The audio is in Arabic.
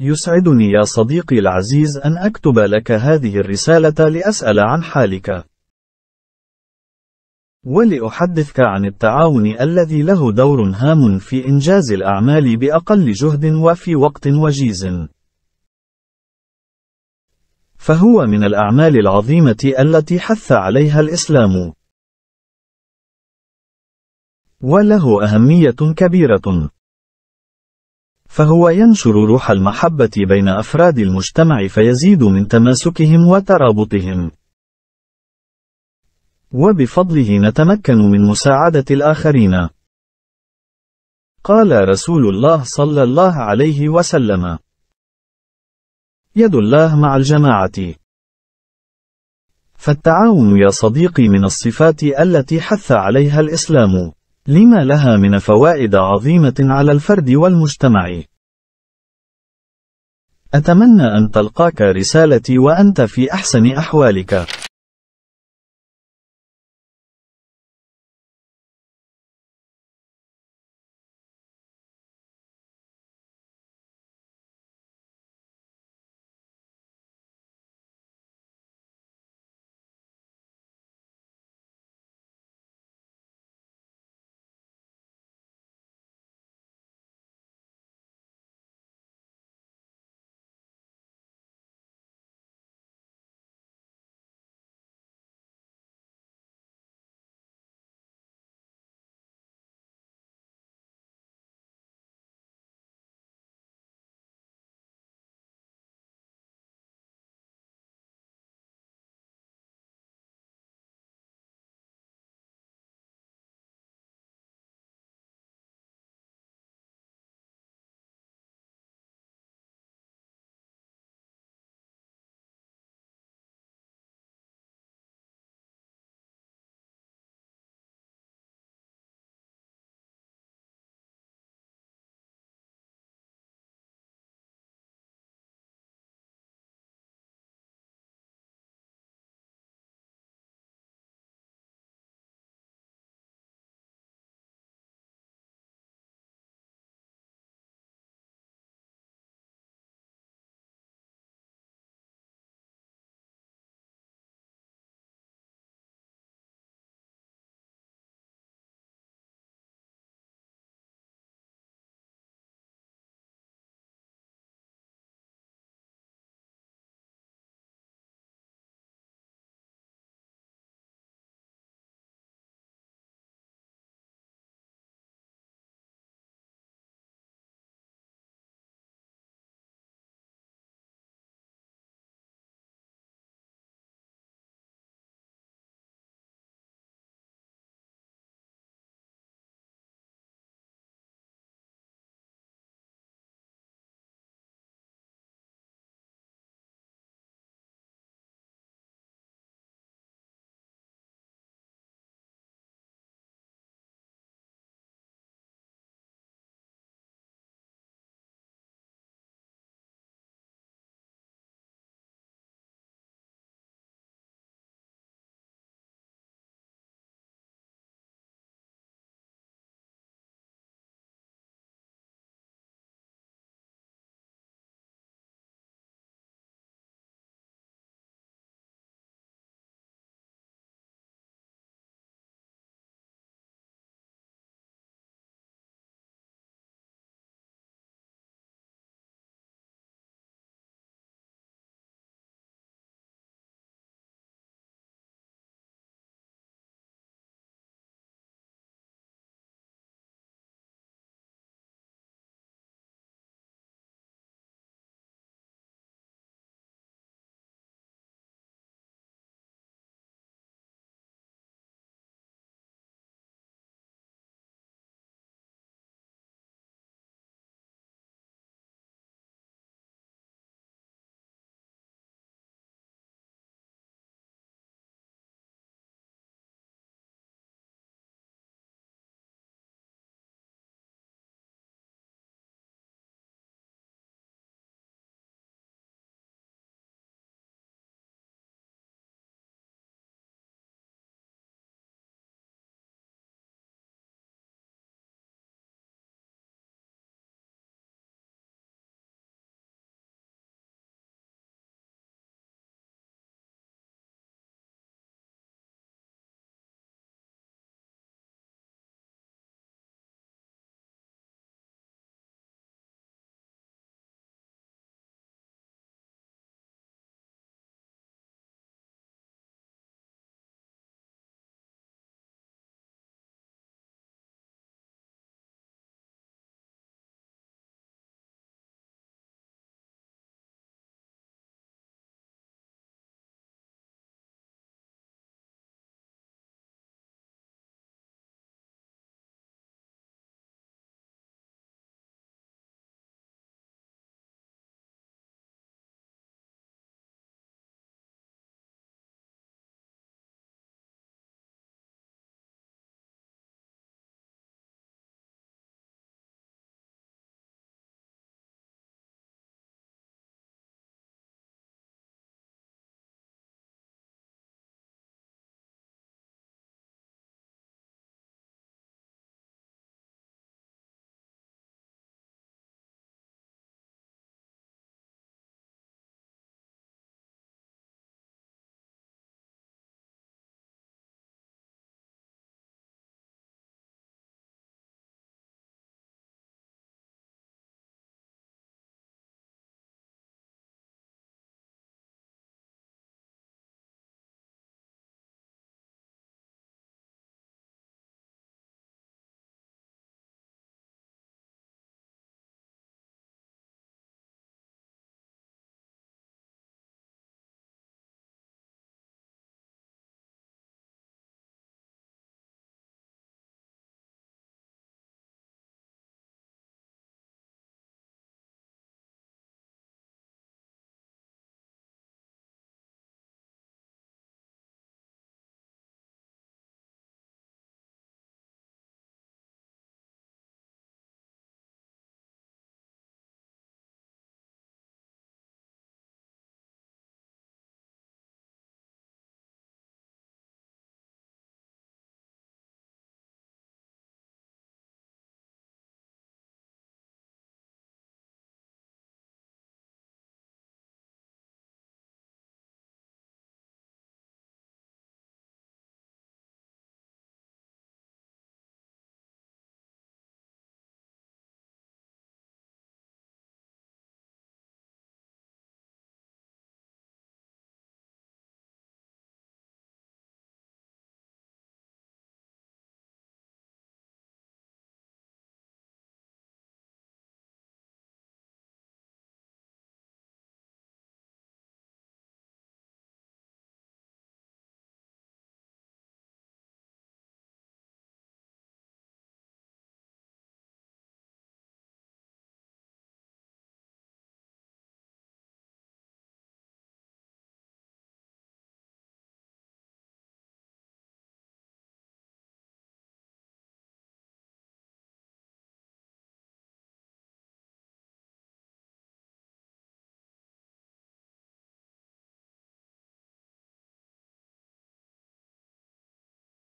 يسعدني يا صديقي العزيز أن أكتب لك هذه الرسالة لأسأل عن حالك. ولأحدثك عن التعاون الذي له دور هام في إنجاز الأعمال بأقل جهد وفي وقت وجيز. فهو من الأعمال العظيمة التي حث عليها الإسلام. وله أهمية كبيرة. فهو ينشر روح المحبة بين أفراد المجتمع فيزيد من تماسكهم وترابطهم. وبفضله نتمكن من مساعدة الآخرين. قال رسول الله صلى الله عليه وسلم: يد الله مع الجماعة. فالتعاون يا صديقي من الصفات التي حث عليها الإسلام. لما لها من فوائد عظيمة على الفرد والمجتمع. أتمنى أن تلقاك رسالتي وأنت في أحسن أحوالك.